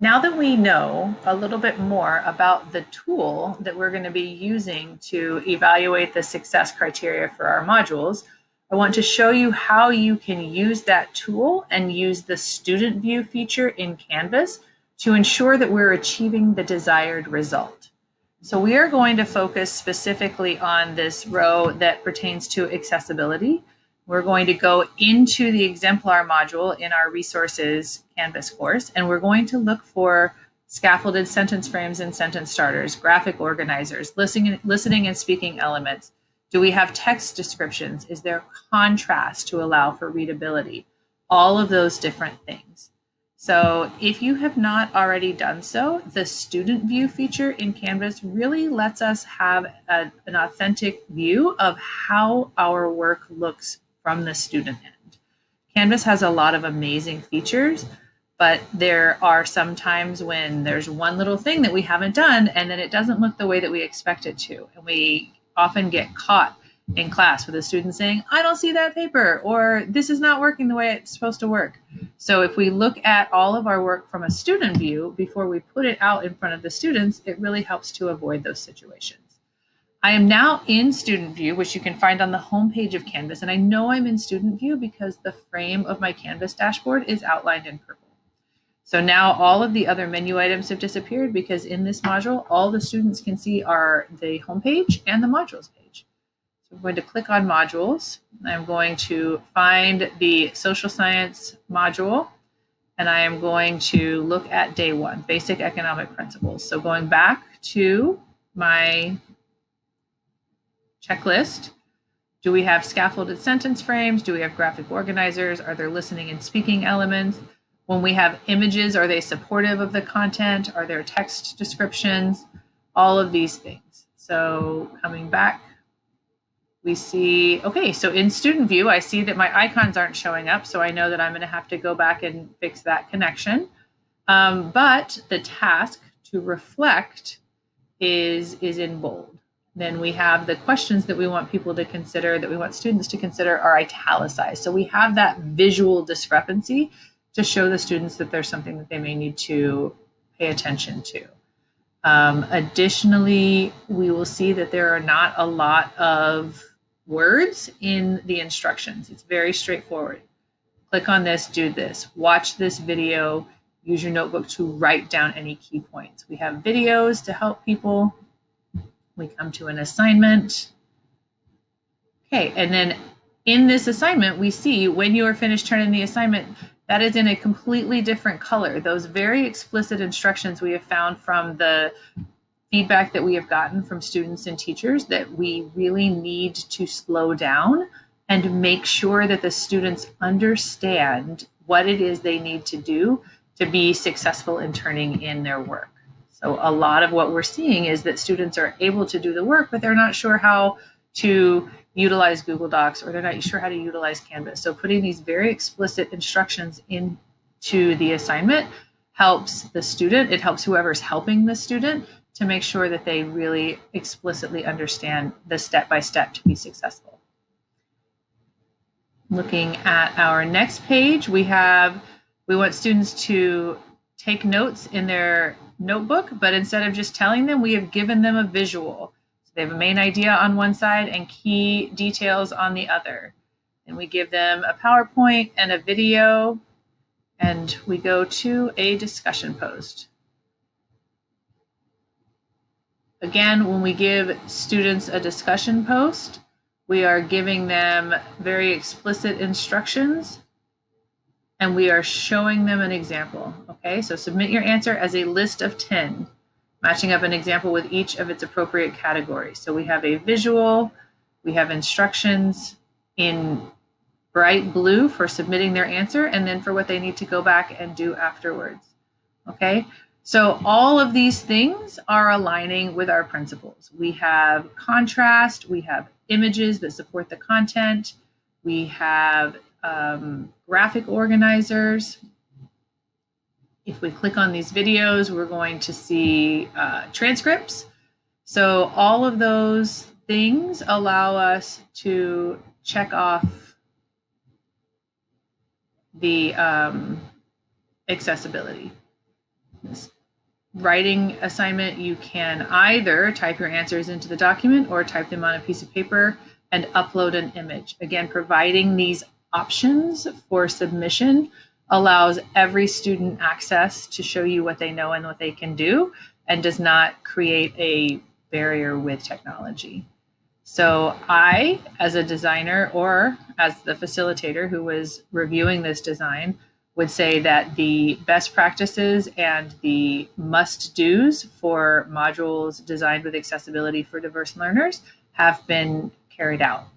Now that we know a little bit more about the tool that we're going to be using to evaluate the success criteria for our modules, I want to show you how you can use that tool and use the student view feature in Canvas to ensure that we're achieving the desired result. So we are going to focus specifically on this row that pertains to accessibility. We're going to go into the exemplar module in our resources Canvas course, and we're going to look for scaffolded sentence frames and sentence starters, graphic organizers, listening, listening and speaking elements, do we have text descriptions? Is there contrast to allow for readability? All of those different things. So if you have not already done so, the student view feature in Canvas really lets us have a, an authentic view of how our work looks from the student end. Canvas has a lot of amazing features, but there are some times when there's one little thing that we haven't done and then it doesn't look the way that we expect it to. And we often get caught in class with a student saying, I don't see that paper, or this is not working the way it's supposed to work. So if we look at all of our work from a student view before we put it out in front of the students, it really helps to avoid those situations. I am now in student view, which you can find on the home page of Canvas. And I know I'm in student view because the frame of my Canvas dashboard is outlined in purple. So now all of the other menu items have disappeared because in this module, all the students can see are the home page and the modules page. So I'm going to click on modules. I'm going to find the social science module and I am going to look at day one, basic economic principles. So going back to my checklist, do we have scaffolded sentence frames? Do we have graphic organizers? Are there listening and speaking elements? When we have images, are they supportive of the content? Are there text descriptions? All of these things. So coming back, we see, okay, so in student view, I see that my icons aren't showing up. So I know that I'm gonna have to go back and fix that connection. Um, but the task to reflect is, is in bold. Then we have the questions that we want people to consider, that we want students to consider are italicized. So we have that visual discrepancy to show the students that there's something that they may need to pay attention to. Um, additionally, we will see that there are not a lot of words in the instructions. It's very straightforward. Click on this, do this, watch this video, use your notebook to write down any key points. We have videos to help people. We come to an assignment. Okay, and then in this assignment, we see when you are finished turning the assignment, that is in a completely different color. Those very explicit instructions we have found from the feedback that we have gotten from students and teachers that we really need to slow down and make sure that the students understand what it is they need to do to be successful in turning in their work. So a lot of what we're seeing is that students are able to do the work, but they're not sure how to utilize Google Docs or they're not sure how to utilize Canvas. So putting these very explicit instructions into the assignment helps the student, it helps whoever's helping the student to make sure that they really explicitly understand the step-by-step to be successful. Looking at our next page, we have, we want students to take notes in their notebook, but instead of just telling them, we have given them a visual. They have a main idea on one side and key details on the other. And we give them a PowerPoint and a video, and we go to a discussion post. Again, when we give students a discussion post, we are giving them very explicit instructions and we are showing them an example. Okay, so submit your answer as a list of 10 matching up an example with each of its appropriate categories. So we have a visual, we have instructions in bright blue for submitting their answer, and then for what they need to go back and do afterwards. Okay, so all of these things are aligning with our principles. We have contrast, we have images that support the content, we have um, graphic organizers, if we click on these videos, we're going to see uh, transcripts. So all of those things allow us to check off the um, accessibility. this writing assignment, you can either type your answers into the document or type them on a piece of paper and upload an image. Again, providing these options for submission allows every student access to show you what they know and what they can do and does not create a barrier with technology. So I, as a designer or as the facilitator who was reviewing this design, would say that the best practices and the must do's for modules designed with accessibility for diverse learners have been carried out.